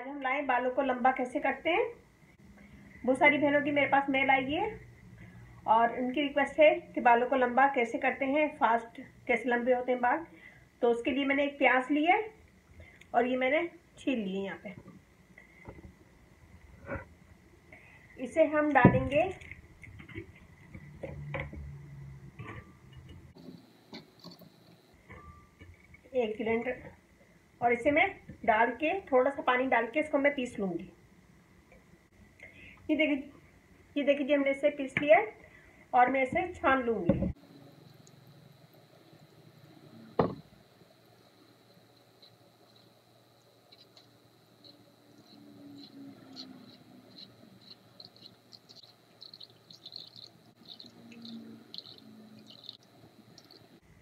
आज हम लाए, बालों को लंबा कैसे करते हैं? बहुत सारी बहनों की मेरे पास मेल आई है और उनकी रिक्वेस्ट है कि बालों को लंबा कैसे करते हैं फास्ट कैसे लंबे होते हैं बाल। तो उसके लिए मैंने एक प्याज लिया है और ये मैंने छील लिए यहाँ पे। इसे हम डालेंगे। एक ग्राइंडर और इसे मैं डाल के, थोड़ा सा पानी डाल के इसको मैं पीस लूँगी। ये देखिए ये देखिए जी, हमने इसे पीस लिया है और मैं इसे छान लूँगी।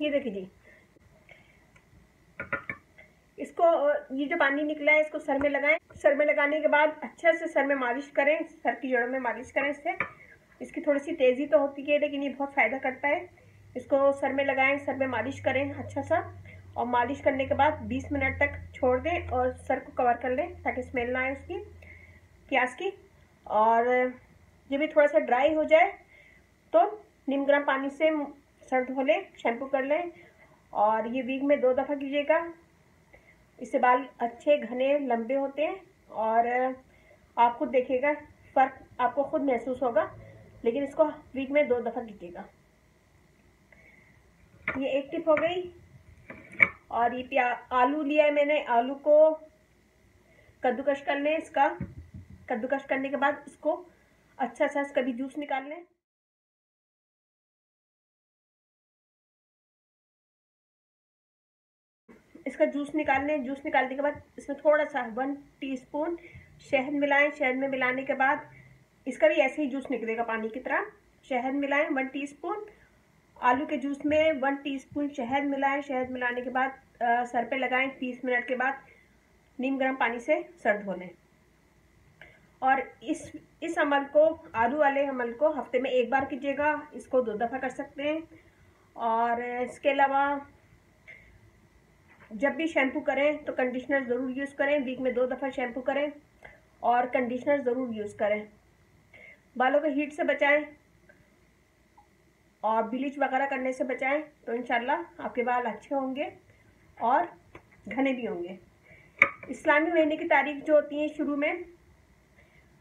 ये देखिए जी इसको, ये जो पानी निकला है, इसको सर में लगाएँ। सर में लगाने के बाद अच्छे से सर में मालिश करें, सर की जड़ों में मालिश करें इससे। इसकी थोड़ी सी तेज़ी तो होती है लेकिन ये बहुत फ़ायदा करता है। इसको सर में लगाएँ, सर में मालिश करें अच्छा सा, और मालिश करने के बाद 20 मिनट तक छोड़ दें और सर को कवर कर लें ताकि स्मेल ना आए उसकी प्याज की। और जब भी थोड़ा सा ड्राई हो जाए तो नीम गर्म पानी से सर धो लें, शैम्पू कर लें। और ये वीक में दो दफ़ा कीजिएगा। इससे बाल अच्छे, घने, लंबे होते हैं और आप खुद देखिएगा, फ़र्क आपको खुद महसूस होगा, लेकिन इसको वीक में दो दफ़ा कीजिएगा। ये एक टिप हो गई और ये प्या, आलू लिया है मैंने, आलू को कद्दूकश कर लें इसका। कद्दूकश करने के बाद इसको अच्छा सा इसका भी जूस निकाल लें। इसका जूस निकाल लें जूस निकालने के बाद इसमें थोड़ा सा वन टीस्पून शहद मिलाएँ। शहद में मिलाने के बाद इसका भी ऐसे ही जूस निकलेगा पानी की तरह। शहद मिलाएँ वन टीस्पून आलू के जूस में वन टीस्पून शहद मिलाएँ। शहद मिलाने के बाद आ, सर पे लगाएँ तीस मिनट के बाद नीम गर्म पानी से सर धो लें और इस इस अमल को आलू वाले अमल को हफ़्ते में एक बार कीजिएगा। इसको दो दफ़ा कर सकते हैं। और इसके अलावा जब भी शैम्पू करें तो कंडीशनर ज़रूर यूज़ करें, वीक में दो दफ़ा शैम्पू करें और कंडीशनर ज़रूर यूज़ करें। बालों को हीट से बचाएँ और ब्लीच वगैरह करने से बचाएँ तो इन आपके बाल अच्छे होंगे और घने भी होंगे। इस्लामी महीने की तारीख जो होती है शुरू में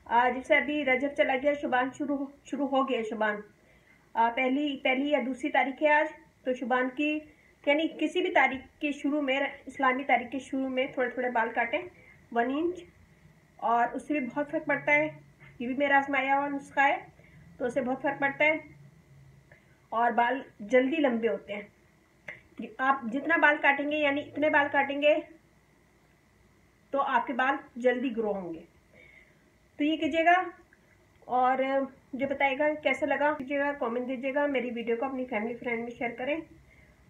जैसे अभी रजब चला गया, शुबान शुरू शुरू हो गया शुबान। पहली पहली या दूसरी तारीख है आज तो शुबान की यानी किसी भी तारीख के शुरू में, इस्लामी तारीख के शुरू में थोड़े थोड़े बाल काटें वन इंच और उससे भी बहुत फ़र्क पड़ता है। ये भी मेरा आजमाया हुआ नुस्खा है तो उससे बहुत फ़र्क पड़ता है, और बाल जल्दी लंबे होते हैं। आप जितना बाल काटेंगे, यानी इतने बाल काटेंगे तो आपके बाल जल्दी ग्रो होंगे। तो ये कीजिएगा, और जो बताएगा कैसा लगा, कीजिएगा कमेंट दीजिएगा, मेरी वीडियो को अपनी फैमिली फ्रेंड में शेयर करें।